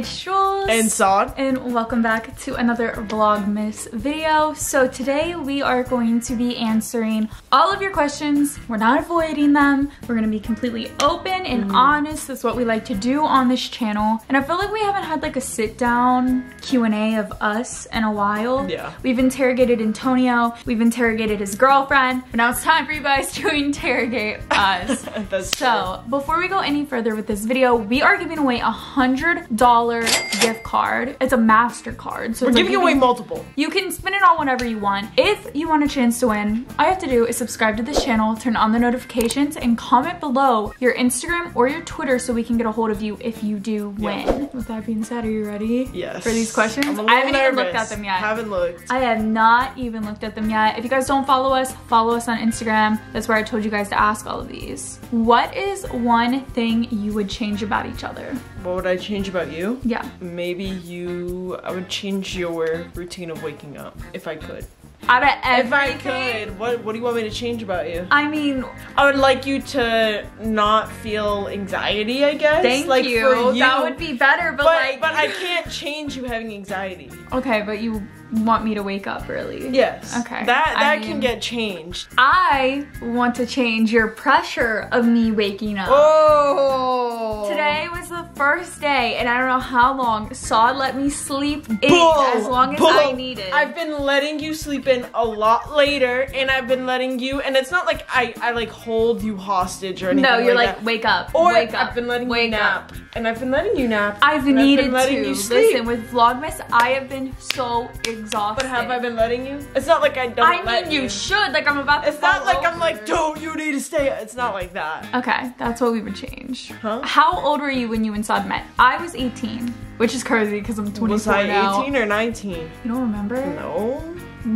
it's Jules. And Saud. And welcome back to another Vlogmas video. So today we are going to be answering all of your questions. We're not avoiding them. We're gonna be completely open and mm. honest. That's what we like to do on this channel. And I feel like we haven't had like a sit down Q&A of us in a while. Yeah. We've interrogated Antonio. We've interrogated his girlfriend. But now it's time for you guys to interrogate us. so true. before we go any further with this video, we are giving away a $100 gift card. It's a MasterCard. So We're giving like away multiple. You can spend it on whatever you want. If you want a chance to win, all you have to do is subscribe to this channel, turn on the notifications, and comment below your Instagram or your Twitter so we can get a hold of you if you do win. Yeah. With that being said, are you ready? Yes. For these questions? I haven't nervous. even looked at them yet. Haven't looked. I have not even looked at them yet. If you guys don't follow us, follow us on Instagram. That's where I told you guys to ask all of these. What is one thing you would change about each other? What would I change about you? Yeah. Maybe you, I would change your routine of waking up if I could. Out of everything? If I could, what, what do you want me to change about you? I mean, I would like you to not feel anxiety, I guess. Thank like you. you. That would be better, but, but like. But I can't change you having anxiety. Okay, but you want me to wake up early. Yes. Okay. That that I mean, can get changed. I want to change your pressure of me waking up. Oh. Today oh. was the first day, and I don't know how long Saud let me sleep in Bull. as long as Bull. I needed. I've been letting you sleep in a lot later, and I've been letting you, and it's not like I I like hold you hostage or anything. No, you're like, like wake up. Or wake up. I've been letting wake you nap, up. and I've been letting you nap. I've needed I've letting to. You sleep. Listen, with Vlogmas, I have been so exhausted. But have I been letting you? It's not like I don't I mean, you, you. should. Like, I'm about to It's not like over. I'm like, don't, you need to stay. It's not like that. Okay, that's what we would change. Huh? How old were you when you and Saud met? I was 18, which is crazy because I'm 24 Was I now. 18 or 19? You don't remember? No.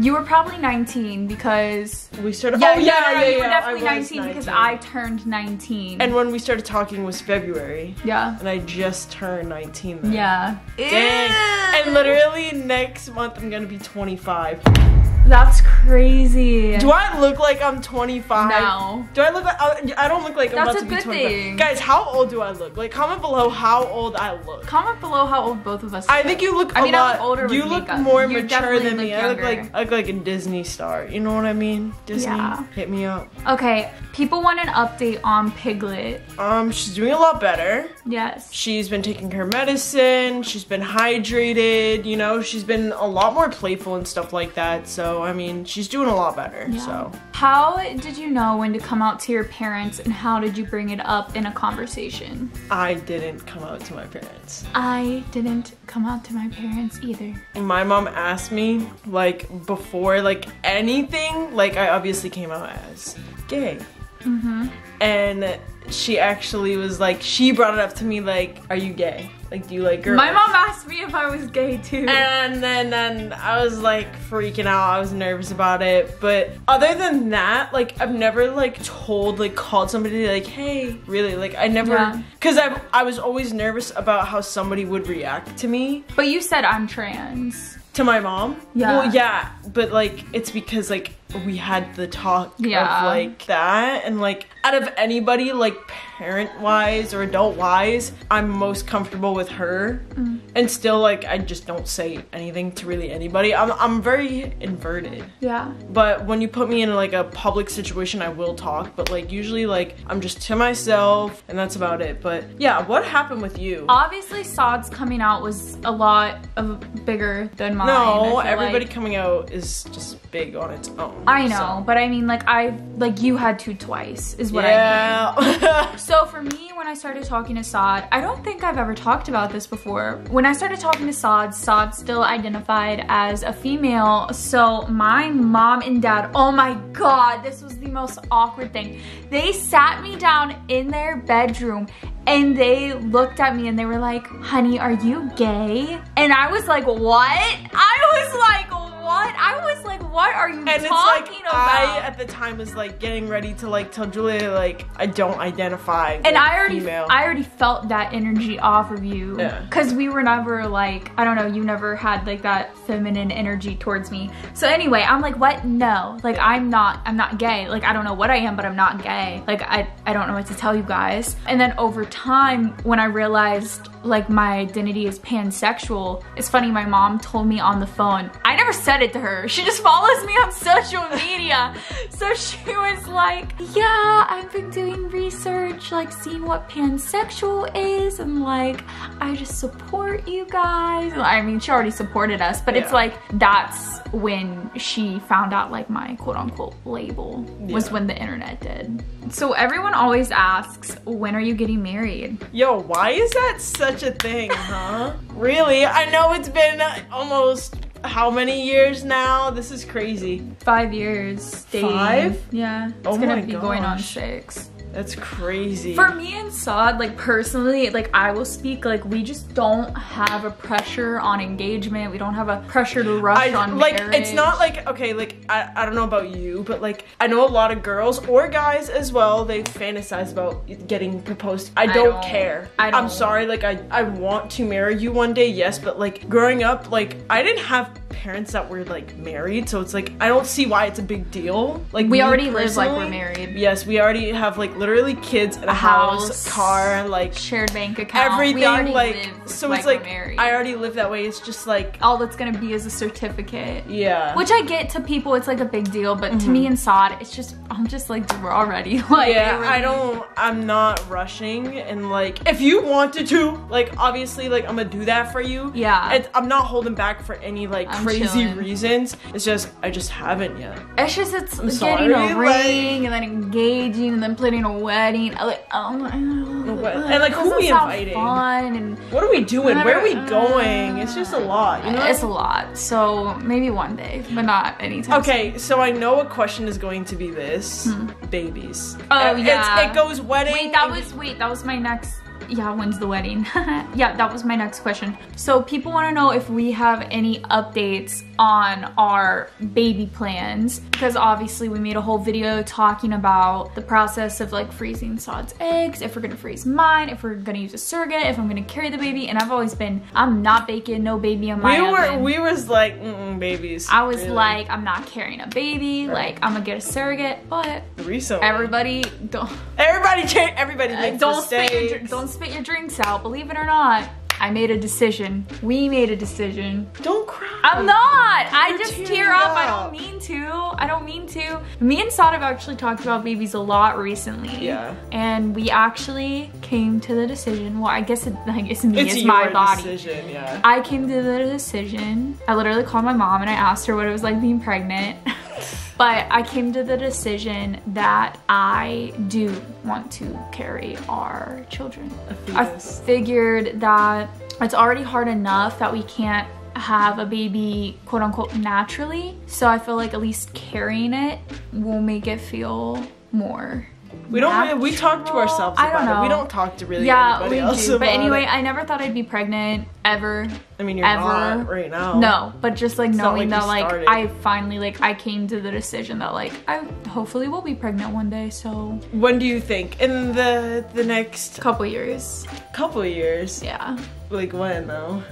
You were probably 19 because we started. Yeah, oh yeah, yeah, yeah, you were definitely 19, 19, because I turned 19. And when we started talking was February. Yeah. And I just turned 19 then. Yeah. Dang. And literally next month I'm gonna be 25. That's crazy. Do I look like I'm 25? No. Do I look like, I don't look like I'm That's about to be 25. Thing. Guys, how old do I look? Like comment below how old I look. Comment below how old both of us I think you look I mean, lot, I look older You look makeup. more you mature than me. I look like, I look like a Disney star. You know what I mean? Disney, yeah. hit me up. Okay, people want an update on Piglet. Um, she's doing a lot better. Yes. She's been taking her medicine. She's been hydrated. You know, she's been a lot more playful and stuff like that. So, I mean, she's doing a lot better. Yeah. So. How did you know when to come out to your parents and how did you bring it up in a conversation? I didn't come out to my parents. I didn't come out to my parents either. My mom asked me like before like anything, like I obviously came out as gay. Mm -hmm. And she actually was like, she brought it up to me like, are you gay? Like, do you like girls? My mom asked me if I was gay too. And then, then I was like freaking out. I was nervous about it. But other than that, like I've never like told, like called somebody like, hey, really? Like I never, yeah. cause I I was always nervous about how somebody would react to me. But you said I'm trans. To my mom? Yeah. Well, yeah, but like it's because like we had the talk yeah. of like that and like out of anybody like parent wise or adult wise i'm most comfortable with her mm. and still like i just don't say anything to really anybody i'm, I'm very inverted yeah but when you put me in like a public situation i will talk but like usually like i'm just to myself and that's about it but yeah what happened with you obviously Saud's coming out was a lot of bigger than mine no everybody like. coming out is just big on its own I know, so. but I mean, like, I, like, you had to twice, is what yeah. I mean. so for me, when I started talking to Saud, I don't think I've ever talked about this before. When I started talking to Saud, Saud still identified as a female. So my mom and dad, oh my God, this was the most awkward thing. They sat me down in their bedroom and they looked at me and they were like, honey, are you gay? And I was like, what? I was like, what? I was like, what are you and talking like, about? I at the time was like getting ready to like tell Julia like I don't identify. and I already, female. I already felt that energy off of you, Yeah. cause we were never like, I don't know, you never had like that feminine energy towards me. So anyway, I'm like, what? No, like I'm not, I'm not gay. Like I don't know what I am, but I'm not gay. Like I, I don't know what to tell you guys. And then over time, when I realized like my identity is pansexual, it's funny. My mom told me on the phone. I never said it to her. She just follows me on social media, so she was like, yeah, I've been doing research, like seeing what pansexual is, and like I just support you guys. I mean, she already supported us, but it's like that's when she found out like my quote unquote label was Yeah. when the internet did. So everyone always asks, when are you getting married? Yo, why is that such a thing, huh? really? I know it's been almost how many years now? This is crazy. Five years. dating. Five? Yeah. It's Oh gonna be going on gosh. six. That's crazy. For me and Saud, like personally, like I will speak, like we just don't have a pressure on engagement. We don't have a pressure to rush I on like marriage. it's not like okay like I, I don't know about you but like I know a lot of girls or guys as well they fantasize about getting proposed I don't, don't. care I I'm sorry like I I want to marry you one day yes but like growing up like I didn't have parents that were like married so it's like I don't see why it's a big deal like We already live like we're married. yes we already have like literally kids and a, house, house. car like Shared bank account. everything like so like it's like. I already live that way it's just like All that's gonna be is a certificate. yeah Which I get to people, it's like a big deal, but to me mm-hmm. and Saud, it's just I'm just like we're already like yeah, we're- I don't. I'm not rushing, and like, if you wanted to, like, obviously, like, I'm gonna do that for you. Yeah. and I'm not holding back for any like I'm crazy chilling. reasons. It's just I just haven't yet. It's just it's getting sorry, a like- ring and then engaging and then planning a wedding. I Like oh my, What- and, like, who we inviting? Fun and What are we doing? Where are we going? It's just a lot, you know. it's a lot. So maybe one day, but not anytime. Okay, so I know a question is going to be this: hmm. babies. Oh, it's- yeah. it goes wedding. Wait, that was wait, that was my next. Yeah, when's the wedding? yeah, that was my next question. So people want to know if we have any updates on our baby plans because obviously we made a whole video talking about the process of like freezing Saud's eggs, if we're gonna freeze mine, if we're gonna use a surrogate, if I'm gonna carry the baby, and I've always been I'm not baking no baby in my We were. oven. We was like mm-mm, babies. I was really. like, I'm not carrying a baby. Like, I'm gonna get a surrogate, but recently. everybody don't Everybody, everybody uh, makes don't mistakes. don't spit your drinks out. Believe it or not, I made a decision. We made a decision. Don't cry. I'm not. I You're just tear up. I don't mean to. I don't mean to. Me and Saud have actually talked about babies a lot recently. Yeah. And we actually came to the decision. Well, I guess it, I guess me It's your my body. decision, yeah. I came to the decision. I literally called my mom and I asked her what it was like being pregnant. but I came to the decision that I do want to carry our children. I figured that it's already hard enough that we can't have a baby quote unquote naturally. So I feel like at least carrying it will make it feel more. We don't. We talk to natural. ourselves I don't know. it. We don't talk to really Yeah, anybody we else do. But anyway, it. I never thought I'd be pregnant ever. I mean, you're ever. not right now. No, but just like not knowing like that like started. I finally like I came to the decision that like I hopefully will be pregnant one day. So When do you think? In the the next couple years. couple years? Yeah. Like when though?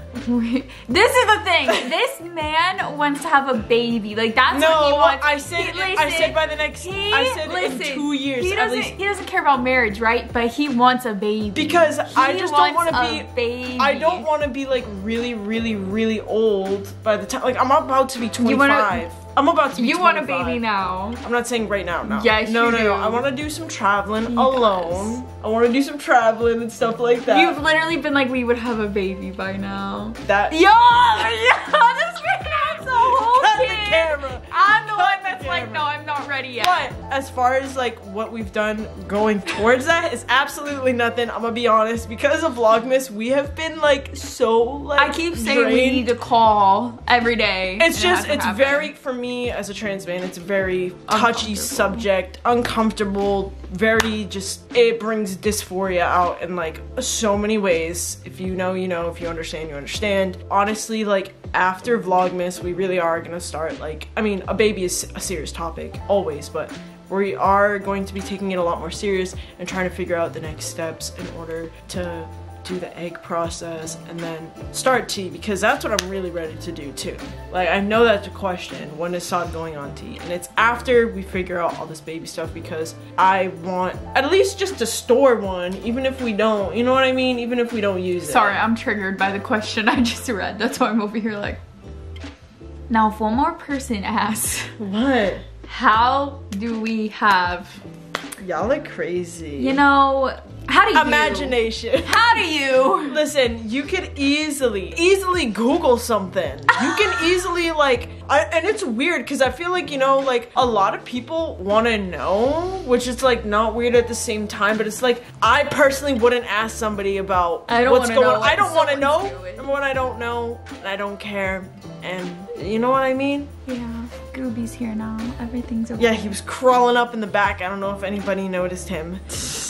this is the thing. this man wants to have a baby. Like that's what he No, wants. I said. He- I listen, said by the next. he- I said listen, in two years He doesn't. He doesn't care about marriage, right? But he wants a baby. Because I He just don't want to be. Baby. I don't want to be like really, really, really old by the time. Like I'm about to be 25. You wanna- I'm about to be. You want a baby now? I'm not saying right now, no. Yes, no, you no, do. no. I want to do some traveling He alone. I want to do some traveling and stuff like that. You've literally been like, we would have a baby by now. that. Yo, yo, this man has a whole Cut the kid. camera. I'm the Cut one the that's like, no, I'm not ready yet. But as far as like what we've done going towards that is absolutely nothing. I'm gonna be honest. Because of Vlogmas, we have been like so like. I keep saying we need to call every day. It's and it just, it's happened. very, for me as a trans man, it's a very touchy subject, uncomfortable, very just, it brings dysphoria out in like so many ways. If you know, you know, if you understand, you understand. Honestly, like, after Vlogmas, we really are gonna start like, I mean, a baby is a serious topic, always, but we are going to be taking it a lot more serious and trying to figure out the next steps in order to do the egg process and then start T because that's what I'm really ready to do too. Like I know that's a question, when is Saud going on T? And it's after we figure out all this baby stuff because I want at least just to store one even if we don't, you know what I mean? Even if we don't use it. Sorry, I'm triggered by the question I just read. That's why I'm over here like. Now if one more person asks, What? how do we have, Y'all are crazy. you know, how do you? Imagination. How do you? Listen, you could easily, easily Google something. You can easily like, I, and it's weird because I feel like you know, like a lot of people want to know, which is like not weird at the same time. But it's like I personally wouldn't ask somebody about I don't what's wanna going. know on. I don't want to know someone's doing. what I don't know, and I don't care. And you know what I mean? Yeah, Gooby's here now. Everything's okay. Yeah, he was crawling up in the back. I don't know if anybody noticed him.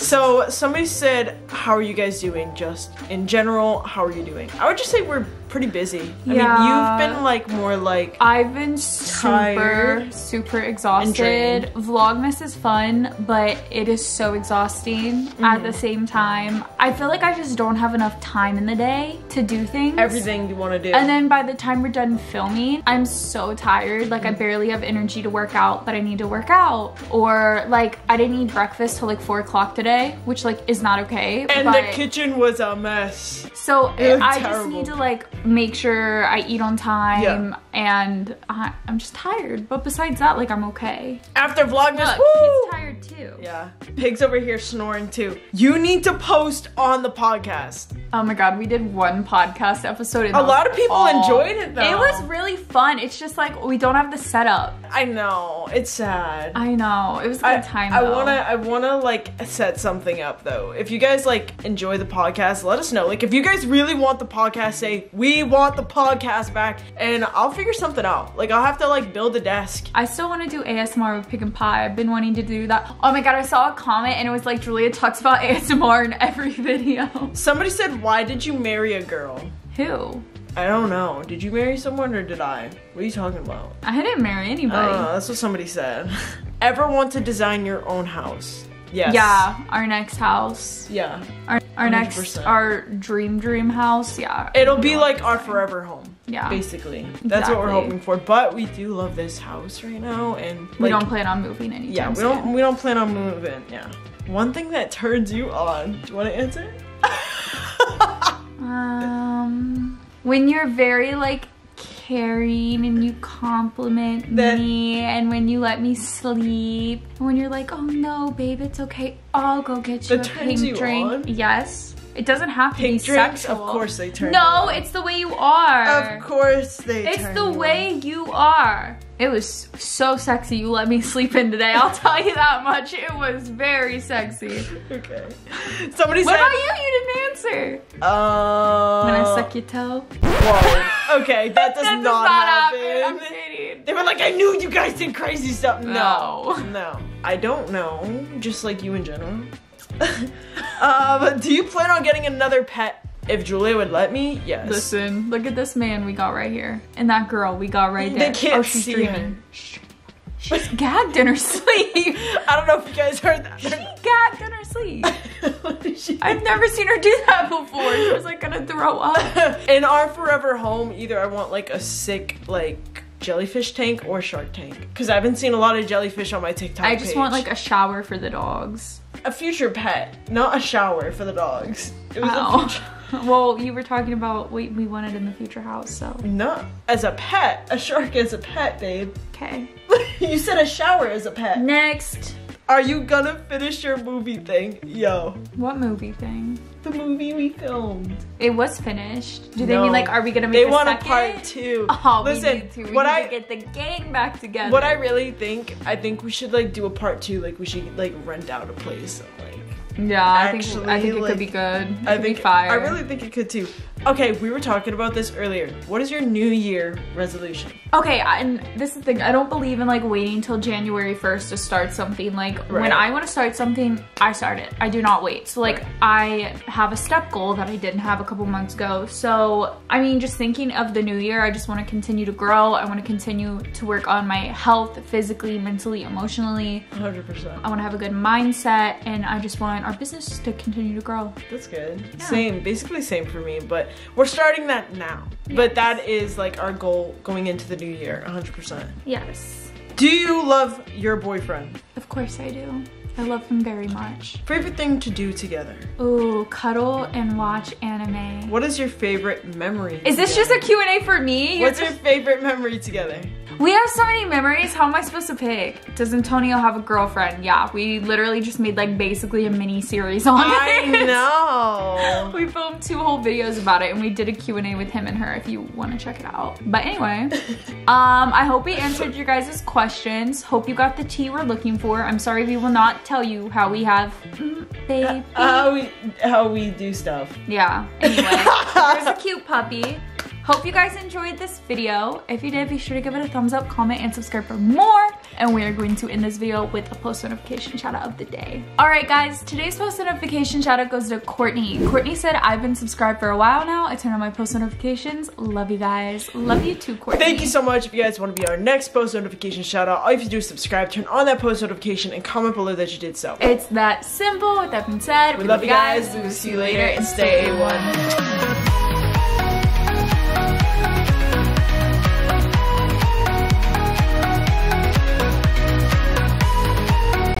So somebody said, "How are you guys doing?" Just in general, how are you doing? I would just say we're pretty busy. I Yeah. mean, you've been like more like I've been super, super exhausted. Vlogmas is fun, but it is so exhausting at Mm-hmm. the same time. I feel like I just don't have enough time in the day to do things. everything you want to do. And then by the time we're done filming, I'm so tired. Like, Mm. I barely have energy to work out, but I need to work out. Or, like, I didn't eat breakfast till like 4 o'clock today, which, like, is not okay. and but- the kitchen was a mess. so I just need to like make sure I eat on time and I, I'm just tired. But besides that, like I'm okay. After Vlogmas, Look, woo! he's tired too. Yeah, pig's over here snoring too. You need to post on the podcast. Oh my god, we did one podcast episode. A lot of people all- enjoyed it, though. It was really fun. It's just like we don't have the setup. I know it's sad. I know. It was a good I, time. I though. wanna I wanna like set something up though. If you guys like enjoy the podcast, let us know. Like if you guys really want the podcast, say we want the podcast back, and I'll figure something out. Like I'll have to like build a desk. I still want to do ASMR with Pig and Pie. I've been wanting to do that. Oh my god, I saw a comment and it was like Julia talks about ASMR in every video. Somebody said, "Why did you marry a girl?" Who? I don't know. Did you marry someone or did I? What are you talking about? I didn't marry anybody. Uh, that's what somebody said. Ever want to design your own house? Yes. Yeah, our next house. Yeah. Our, our next, 100%. our dream dream house. Yeah. It'll be like our forever home. Yeah. Basically. That's what we're hoping for. But we do love this house right now and we don't plan on moving anytime Yeah, we soon. don't we don't plan on moving. Yeah. One thing that turns you on. Do you want to answer? Um, when you're very like caring and you compliment That- me and when you let me sleep and when you're like, oh no, babe, it's okay. I'll go get you a pink you drink. on? Yes. It doesn't have to Pink be drinks? sexual. Of course they turn No, it's the way you are. Of course they It's the way you are. It was so sexy you let me sleep in today. I'll tell you that much. It was very sexy. Okay. Somebody What said What about you? You didn't answer. Uh When I suck your toe. Whoa. Okay, that does That does not, not happen. happen. I'm kidding. They were like, I knew you guys did crazy stuff. No. No. No. I don't know. Just like you in general. um, do you plan on getting another pet? If Julia would let me, yes. Listen, look at this man we got right here. And that girl we got right there. They can't oh, she's see dreaming. Shh. She's gagged in her sleep. I don't know if you guys heard that. She gagged in her sleep. What did she- I've never seen her do that before. She was like gonna throw up. in our forever home, either I want like a sick like jellyfish tank or shark tank because I haven't seen a lot of jellyfish on my TikTok. I just page. want like a shower for the dogs. a future pet, not a shower for the dogs. It was a Oh. future. well, you were talking about what we wanted in the future house, so No, as a pet, a shark as a pet, babe. okay. you said a shower as a pet. Next. Are you gonna finish your movie thing? Yo, What movie thing? the movie we filmed. It was finished. Do they No. mean like, are we gonna make They a want second? a part two. Oh, Listen, we need to. We what need I to get the gang back together. what I really think, I think we should like do a part two. Like we should like rent out a place. Like yeah, I think I think it like, could be good. It I think be fire. I really think it could too. Okay, we were talking about this earlier. What is your New Year resolution? Okay, and this is the thing. I don't believe in like waiting until January 1st to start something. Like Right. when I want to start something, I start it. I do not wait. So like I have a step goal that I didn't have a couple months ago. So I mean, just thinking of the new year, I just want to continue to grow. I want to continue to work on my health physically, mentally, emotionally. 100%. I want to have a good mindset and I just want our business to continue to grow. That's good. Same, basically same for me, but we're starting that now. But that is like our goal going into the new year, 100%. Yes. Do you love your boyfriend? Of course I do. I love him very much. Favorite thing to do together? Ooh, cuddle and watch anime. What is your favorite memory? Is this just a Q&A for me? You're What's your just- favorite memory together? We have so many memories. How am I supposed to pick? Does Antonio have a girlfriend? Yeah, we literally just made like basically a mini series on I it. know. We filmed two whole videos about it and we did a Q&A with him and her if you want to check it out. But anyway, um, I hope we answered your guys' questions. Hope you got the tea we're looking for. I'm sorry we will not tell you how we have baby. How we how we do stuff. Yeah. Anyway, there's a cute puppy. Hope you guys enjoyed this video. If you did, be sure to give it a thumbs up, comment, and subscribe for more. And we are going to end this video with a post notification shout out of the day. All right, guys, today's post notification shout out goes to Courtney. Courtney said, I've been subscribed for a while now. I turn on my post notifications. Love you guys. Love you too, Courtney. Thank you so much. If you guys want to be our next post notification shout out, all you have to do is subscribe, turn on that post notification, and comment below that you did so. It's that simple. With that being said, We love you guys. We will see you later and stay A1.